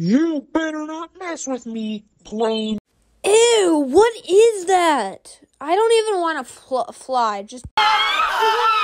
You better not mess with me, plane. Ew, what is that? I don't even want to fl- fly. Just.